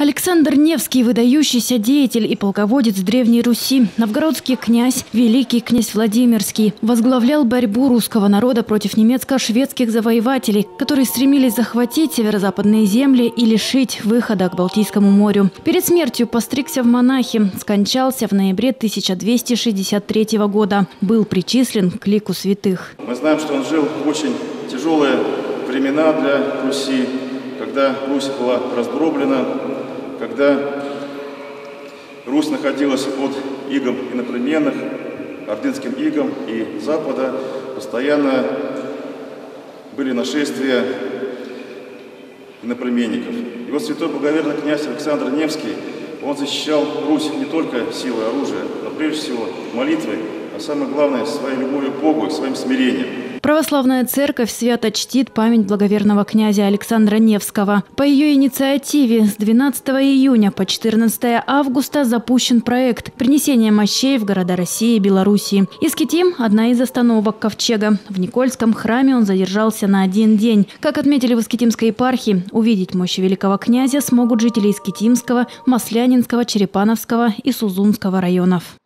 Александр Невский – выдающийся деятель и полководец Древней Руси, новгородский князь, великий князь Владимирский, возглавлял борьбу русского народа против немецко-шведских завоевателей, которые стремились захватить северо-западные земли и лишить выхода к Балтийскому морю. Перед смертью постригся в монахи, скончался в ноябре 1263 года, был причислен к лику святых. Мы знаем, что он жил в очень тяжелые времена для Руси, когда Русь была раздроблена, когда Русь находилась под игом иноплеменных, ордынским игом и Запада, постоянно были нашествия иноплеменников. И вот святой благоверный князь Александр Невский, он защищал Русь не только силой оружия, но прежде всего молитвой, а самое главное, своей любовью к Богу и своим смирением. Православная церковь свято чтит память благоверного князя Александра Невского. По ее инициативе с 12 июня по 14 августа запущен проект «Принесение мощей в города России и Белоруссии». Искитим – одна из остановок Ковчега. В Никольском храме он задержался на один день. Как отметили в Искитимской епархии, увидеть мощи великого князя смогут жители Искитимского, Маслянинского, Черепановского и Сузунского районов.